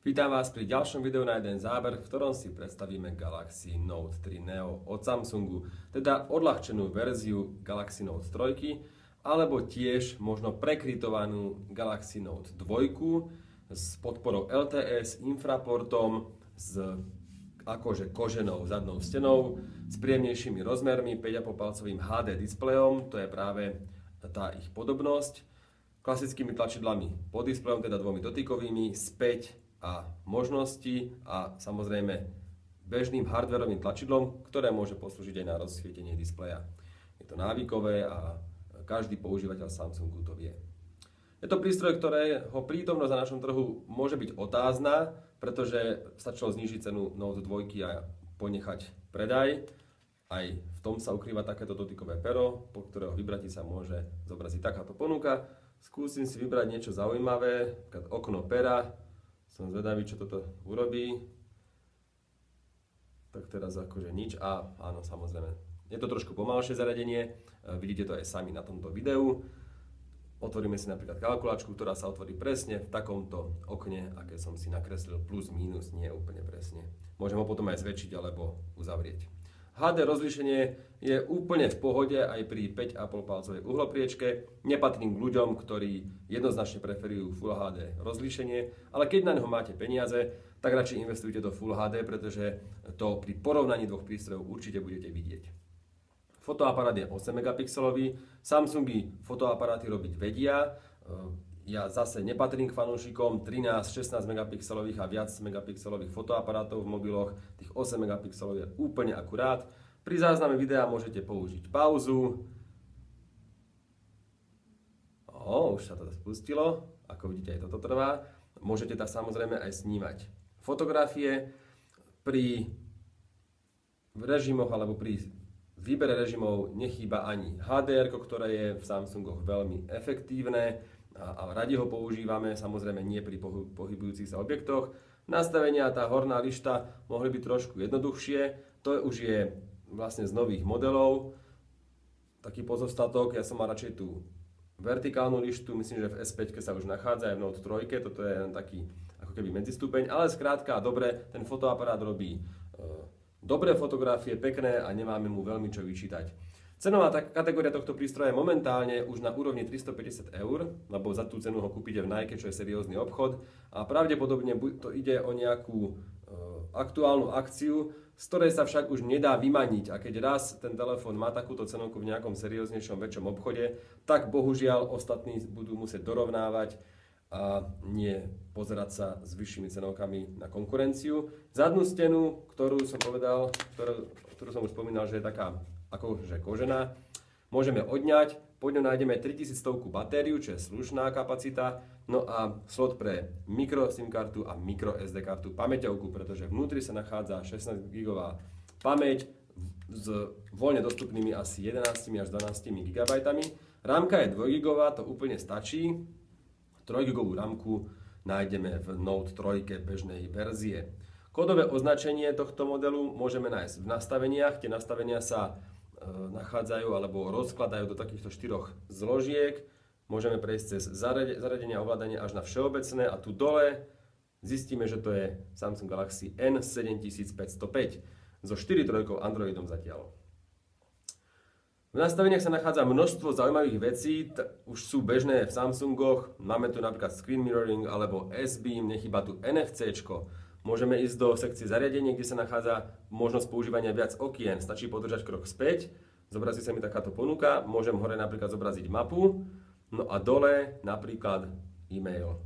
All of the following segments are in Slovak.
Vítam vás pri ďalšom videu na jeden záber, v ktorom si predstavíme Galaxy Note 3 Neo od Samsungu, teda odľahčenú verziu Galaxy Note 3, alebo tiež možno prekrytovanú Galaxy Note 2 s podporou LTS, infraportom, s akože koženou zadnou stenou, s príjemnejšími rozmermi, 5,5 palcovým HD displejom, to je práve tá ich podobnosť, klasickými tlačidlami pod displejom, teda dvomi dotykovými, späť a možnosti a samozrejme bežným hardverovým tlačidlom, ktoré môže poslúžiť aj na rozsvietenie displeja. Je to návykové a každý používateľ Samsungu to vie. Je to prístroj, ktorého prítomnosť na našom trhu môže byť otázna, pretože stačilo znížiť cenu Note 2 a ponechať predaj. Aj v tom sa ukrýva takéto dotykové pero, po ktorého vybratí sa môže zobraziť takáto ponuka. Skúsim si vybrať niečo zaujímavé, okno pera, som zvedavý, čo toto urobí. Tak teraz akože nič. A áno, samozrejme. Je to trošku pomalšie zariadenie. E, vidíte to aj sami na tomto videu. Otvoríme si napríklad kalkulačku, ktorá sa otvorí presne v takomto okne, aké som si nakreslil, plus, minus, nie úplne presne. Môžem ho potom aj zväčšiť alebo uzavrieť. HD rozlíšenie je úplne v pohode aj pri 5,5 palcovej uhlopriečke. Nepatrím k ľuďom, ktorí jednoznačne preferujú Full HD rozlíšenie, ale keď na neho máte peniaze, tak radšej investujte do Full HD, pretože to pri porovnaní dvoch prístrojov určite budete vidieť. Fotoaparát je 8 megapixelový, Samsungy fotoaparáty robiť vedia, ja zase nepatrím k fanúšikom 13, 16 megapixelových a viac megapixelových fotoaparátov v mobiloch. Tých 8 megapixelov je úplne akurát. Pri zázname videa môžete použiť pauzu. O, už sa to spustilo. Ako vidíte, aj toto trvá. Môžete tak samozrejme aj snímať fotografie. Pri režimoch alebo pri výbere režimov nechýba ani HDR, ktoré je v Samsungoch veľmi efektívne a, radi ho používame, samozrejme nie pri pohybujúcich sa objektoch. Nastavenia, tá horná lišta mohli byť trošku jednoduchšie, to už je vlastne z nových modelov. Taký pozostatok, ja som mal radšej tú vertikálnu lištu, myslím, že v S5 sa už nachádza aj v Note 3, toto je taký ako keby medzistupeň, ale skrátka dobre, ten fotoaparát robí e, dobré fotografie, pekné a nemáme mu veľmi čo vyčítať. Cenová kategória tohto prístroja je momentálne už na úrovni 350 eur, lebo za tú cenu ho kúpite v Nike, čo je seriózny obchod a pravdepodobne to ide o nejakú e, aktuálnu akciu, z ktorej sa však už nedá vymaniť a keď raz ten telefón má takúto cenovku v nejakom serióznejšom väčšom obchode, tak bohužiaľ ostatní budú musieť dorovnávať a nie pozerať sa s vyššími cenovkami na konkurenciu. Zadnú stenu, ktorú som povedal, ktorú, ktorú som už spomínal, že je taká akože kožená. Môžeme odňať, po ňom nájdeme 3100 batériu, čo je slušná kapacita, no a slot pre micro SIM kartu a micro SD kartu pamäťovku, pretože vnútri sa nachádza 16 GB pamäť s voľne dostupnými asi 11 až 12 GB. Rámka je 2 GB, to úplne stačí. 3 GB rámku nájdeme v Note 3 bežnej verzie. Kódové označenie tohto modelu môžeme nájsť v nastaveniach. Tie nastavenia sa nachádzajú alebo rozkladajú do takýchto štyroch zložiek. Môžeme prejsť cez zaradenie a ovládanie až na všeobecné a tu dole zistíme, že to je Samsung Galaxy N7505 so 4.3 Androidom zatiaľ. V nastaveniach sa nachádza množstvo zaujímavých vecí, už sú bežné v Samsungoch, máme tu napríklad screen mirroring alebo S-Beam, nechyba tu NFC, Môžeme ísť do sekcie zariadenie, kde sa nachádza možnosť používania viac okien. Stačí podržať krok späť, zobrazí sa mi takáto ponuka, môžem hore napríklad zobraziť mapu, no a dole napríklad e-mail.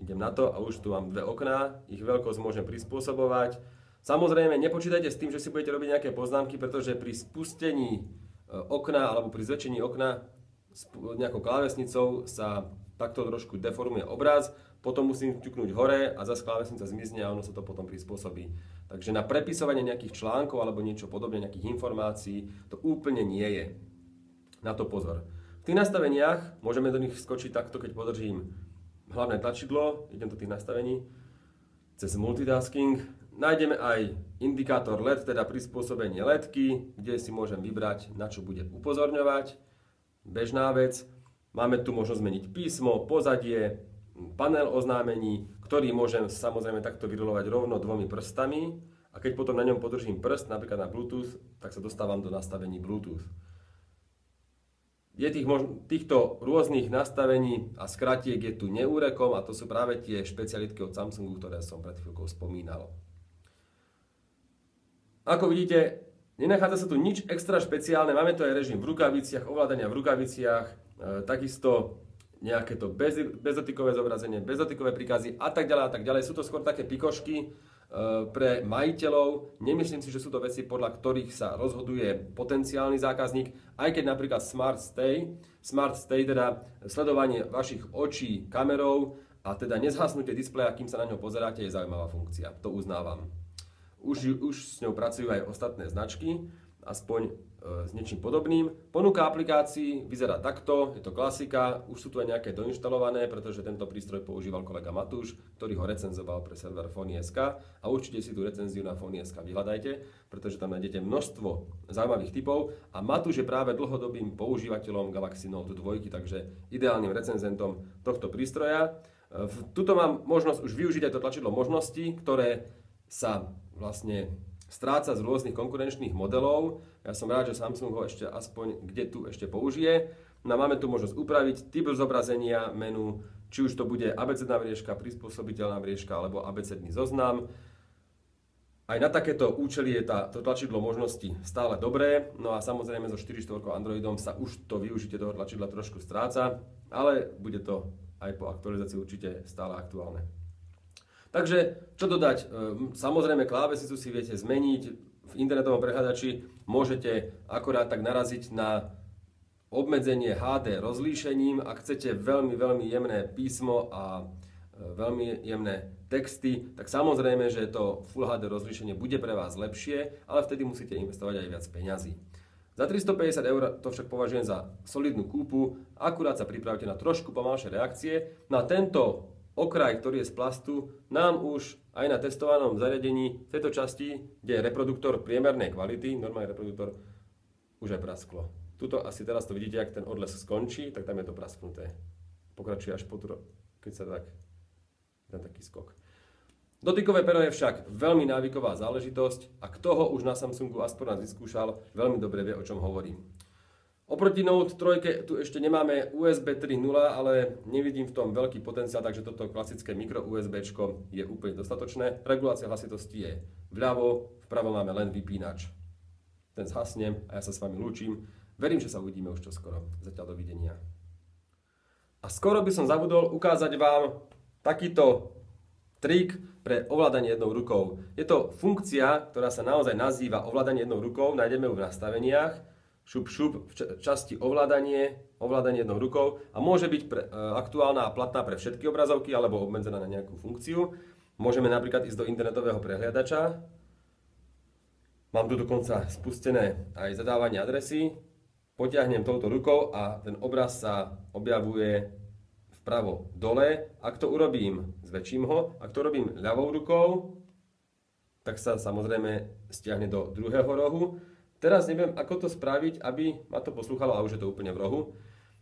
Idem na to a už tu mám dve okná, ich veľkosť môžem prispôsobovať. Samozrejme, nepočítajte s tým, že si budete robiť nejaké poznámky, pretože pri spustení e, okna alebo pri zväčšení okna nejakou klávesnicou sa takto trošku deformuje obraz potom musím ťuknúť hore a zase klávesnica zmizne a ono sa to potom prispôsobí. Takže na prepisovanie nejakých článkov alebo niečo podobne, nejakých informácií, to úplne nie je. Na to pozor. V tých nastaveniach môžeme do nich skočiť takto, keď podržím hlavné tlačidlo, idem do tých nastavení, cez multitasking. Nájdeme aj indikátor LED, teda prispôsobenie LEDky, kde si môžem vybrať, na čo bude upozorňovať. Bežná vec. Máme tu možnosť zmeniť písmo, pozadie, panel oznámení, ktorý môžem samozrejme takto vyrolovať rovno dvomi prstami a keď potom na ňom podržím prst, napríklad na Bluetooth, tak sa dostávam do nastavení Bluetooth. Je tých mož- týchto rôznych nastavení a skratiek je tu neúrekom a to sú práve tie špecialitky od Samsungu, ktoré som pred chvíľkou spomínal. Ako vidíte, nenachádza sa tu nič extra špeciálne, máme tu aj režim v rukaviciach, ovládania v rukaviciach, e, takisto nejaké to bez, bezdotykové zobrazenie, bezdotykové príkazy a tak ďalej a tak ďalej. Sú to skôr také pikošky e, pre majiteľov. Nemyslím si, že sú to veci, podľa ktorých sa rozhoduje potenciálny zákazník, aj keď napríklad Smart Stay, Smart Stay teda sledovanie vašich očí kamerou a teda nezhasnutie displeja, kým sa na ňo pozeráte, je zaujímavá funkcia. To uznávam. Už, už s ňou pracujú aj ostatné značky, aspoň s niečím podobným. Ponuka aplikácií vyzerá takto, je to klasika, už sú tu aj nejaké doinštalované, pretože tento prístroj používal kolega Matúš, ktorý ho recenzoval pre server Fony.sk a určite si tú recenziu na Fony.sk vyhľadajte, pretože tam nájdete množstvo zaujímavých typov a Matúš je práve dlhodobým používateľom Galaxy Note 2, takže ideálnym recenzentom tohto prístroja. E, tuto mám možnosť už využiť aj to tlačidlo možností, ktoré sa vlastne stráca z rôznych konkurenčných modelov. Ja som rád, že Samsung ho ešte aspoň kde tu ešte použije. No máme tu možnosť upraviť typ zobrazenia menu, či už to bude abecedná vriežka, prispôsobiteľná vriežka alebo abecedný zoznam. Aj na takéto účely je tá, to tlačidlo možnosti stále dobré, no a samozrejme so 4.4 Androidom sa už to využitie toho tlačidla trošku stráca, ale bude to aj po aktualizácii určite stále aktuálne. Takže, čo dodať? Ehm, samozrejme, klávesicu si viete zmeniť. V internetovom prehľadači môžete akorát tak naraziť na obmedzenie HD rozlíšením. Ak chcete veľmi, veľmi jemné písmo a e, veľmi jemné texty, tak samozrejme, že to Full HD rozlíšenie bude pre vás lepšie, ale vtedy musíte investovať aj viac peňazí. Za 350 eur to však považujem za solidnú kúpu, akurát sa pripravte na trošku pomalšie reakcie. Na tento okraj, ktorý je z plastu, nám už aj na testovanom zariadení v tejto časti, kde je reproduktor priemernej kvality, normálny reproduktor, už aj prasklo. Tuto asi teraz to vidíte, ak ten odles skončí, tak tam je to prasknuté. Pokračuje až po keď sa tak, ten taký skok. Dotykové pero je však veľmi návyková záležitosť a kto ho už na Samsungu aspoň vyskúšal, veľmi dobre vie, o čom hovorím. Oproti Note 3 tu ešte nemáme USB 3.0, ale nevidím v tom veľký potenciál, takže toto klasické micro USB je úplne dostatočné. Regulácia hlasitosti je vľavo, vpravo máme len vypínač. Ten zhasnem a ja sa s vami lúčim. Verím, že sa uvidíme už čoskoro. Zatiaľ dovidenia. A skoro by som zabudol ukázať vám takýto trik pre ovládanie jednou rukou. Je to funkcia, ktorá sa naozaj nazýva ovládanie jednou rukou, nájdeme ju v nastaveniach šup šup v časti ovládanie, ovládanie jednou rukou a môže byť pre, e, aktuálna a platná pre všetky obrazovky alebo obmedzená na nejakú funkciu. Môžeme napríklad ísť do internetového prehliadača. Mám tu dokonca spustené aj zadávanie adresy. Potiahnem touto rukou a ten obraz sa objavuje vpravo dole. Ak to urobím, zväčším ho. Ak to robím ľavou rukou, tak sa samozrejme stiahne do druhého rohu. Teraz neviem, ako to spraviť, aby ma to poslúchalo a už je to úplne v rohu.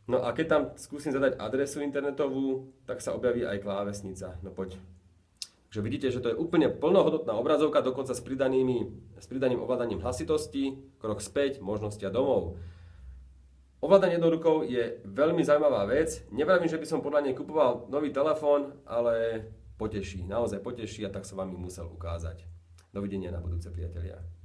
No a keď tam skúsim zadať adresu internetovú, tak sa objaví aj klávesnica. No poď. Takže vidíte, že to je úplne plnohodnotná obrazovka, dokonca s, pridanými, s pridaným ovládaním hlasitosti, krok späť, možnosti a domov. Ovládanie jednou rukou je veľmi zaujímavá vec. Nevravím, že by som podľa nej kupoval nový telefón, ale poteší, naozaj poteší a tak som vám musel ukázať. Dovidenia na budúce, priatelia.